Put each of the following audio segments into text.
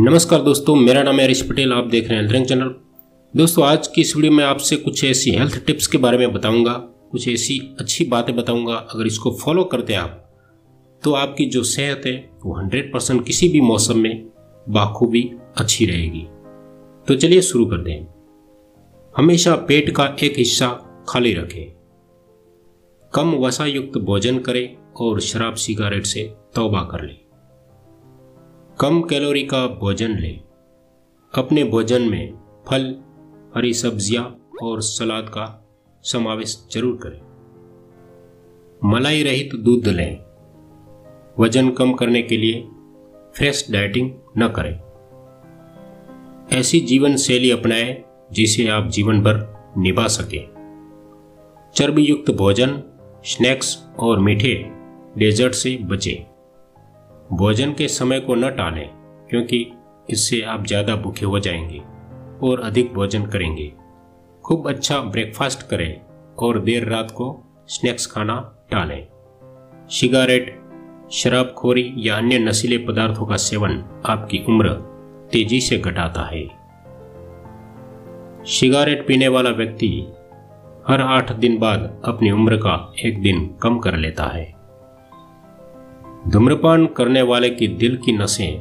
नमस्कार दोस्तों, मेरा नाम है हरीश पटेल, आप देख रहे हैं ड्रिंक चैनल। दोस्तों, आज की इस वीडियो में आपसे कुछ ऐसी हेल्थ टिप्स के बारे में बताऊँगा, कुछ ऐसी अच्छी बातें बताऊँगा। अगर इसको फॉलो करते हैं आप तो आपकी जो सेहत है, वो 100 परसेंट किसी भी मौसम में बाखूबी अच्छी रहेगी। तो चलिए शुरू करते हैं। हमेशा पेट का एक हिस्सा खाली रखें। कम वसा युक्त भोजन करें और शराब, सिगारेट से तौबा कर लें। कम कैलोरी का भोजन लें। अपने भोजन में फल, हरी सब्ज़ियाँ और सलाद का समावेश ज़रूर करें। मलाई रहित दूध लें। वज़न कम करने के लिए फ्रेश डाइटिंग न करें। ऐसी जीवन शैली अपनाएँ जिसे आप जीवन भर निभा सकें। चर्बी युक्त भोजन, स्नैक्स और मीठे डेजर्ट से बचें। भोजन के समय को न टालें, क्योंकि इससे आप ज़्यादा भूखे हो जाएँगे और अधिक भोजन करेंगे। खूब अच्छा ब्रेकफास्ट करें और देर रात को स्नैक्स खाना टालें। सिगारेट, शराबखोरी या अन्य नशीले पदार्थों का सेवन आपकी उम्र तेज़ी से घटाता है। सिगारेट पीने वाला व्यक्ति हर आठ दिन बाद अपनी उम्र का एक दिन कम कर लेता है। धूम्रपान करने वाले की दिल की नसें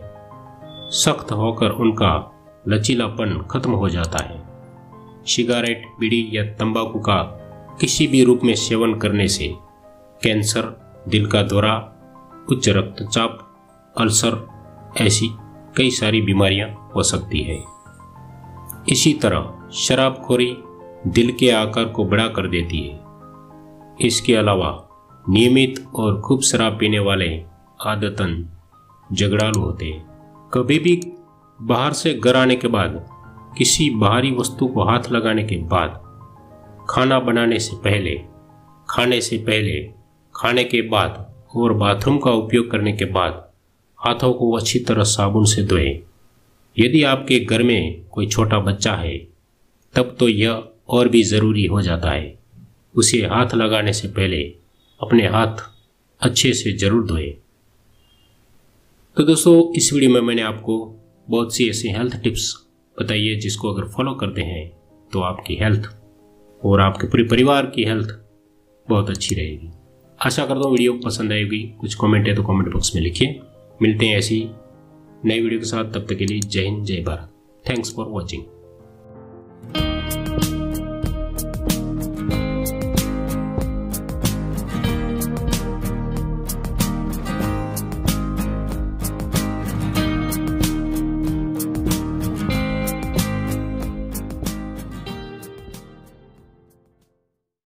सख्त होकर उनका लचीलापन खत्म हो जाता है। सिगारेट, बीड़ी या तंबाकू का किसी भी रूप में सेवन करने से कैंसर, दिल का दौरा, उच्च रक्तचाप, अल्सर ऐसी कई सारी बीमारियाँ हो सकती है। इसी तरह शराबखोरी दिल के आकार को बड़ा कर देती है। इसके अलावा नियमित और खूब शराब पीने वाले आदतन झगड़ालू होते। हैं कभी भी बाहर से घर आने के बाद, किसी बाहरी वस्तु को हाथ लगाने के बाद, खाना बनाने से पहले, खाने से पहले, खाने के बाद और बाथरूम का उपयोग करने के बाद हाथों को अच्छी तरह साबुन से धोएँ। यदि आपके घर में कोई छोटा बच्चा है, तब तो यह और भी ज़रूरी हो जाता है। उसे हाथ लगाने से पहले अपने हाथ अच्छे से ज़रूर धोएँ। तो दोस्तों, इस वीडियो में मैंने आपको बहुत सी ऐसी हेल्थ टिप्स बताई है, जिसको अगर फॉलो करते हैं तो आपकी हेल्थ और आपके पूरे परिवार की हेल्थ बहुत अच्छी रहेगी। आशा करता हूँ वीडियो पसंद आएगी। कुछ कमेंट है तो कमेंट बॉक्स में लिखिए। मिलते हैं ऐसी नई वीडियो के साथ। तब तक के लिए जय हिंद, जय भारत। Thanks for watching